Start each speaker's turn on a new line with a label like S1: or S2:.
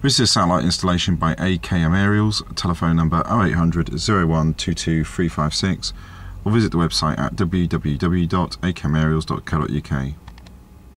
S1: This is a satellite installation by AKM Aerials, telephone number 0800 01 or visit the website at www.akmaerials.co.uk.